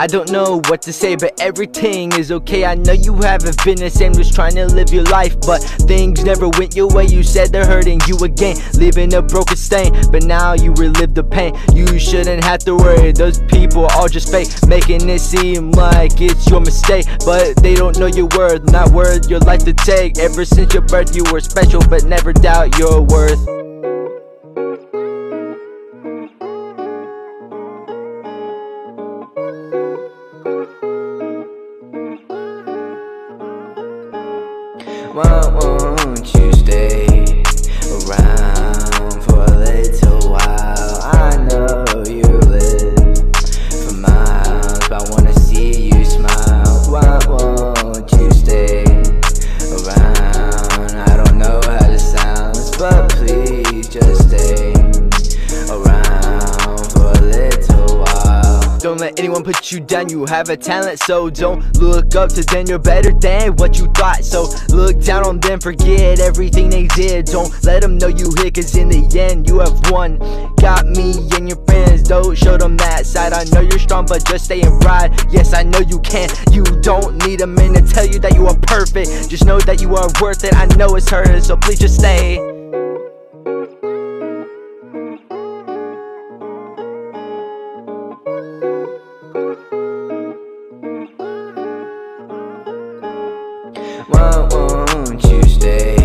I don't know what to say, but everything is okay. I know you haven't been the same, just trying to live your life, but things never went your way. You said they're hurting you again, leaving a broken stain, but now you relive the pain. You shouldn't have to worry, those people are just fake, making it seem like it's your mistake, but they don't know your worth, not worth your life to take. Ever since your birth, you were special, but never doubt your worth. Why won't you stay around Don't let anyone put you down, you have a talent, so don't look up to them, you're better than what you thought. So look down on them, forget everything they did. Don't let them know you hit, cause in the end, you have won. Got me and your friends, don't show them that side. I know you're strong, but just stay and ride. Yes, I know you can. You don't need a man to tell you that you are perfect. Just know that you are worth it. I know it's hurting, so please just stay. Why won't you stay?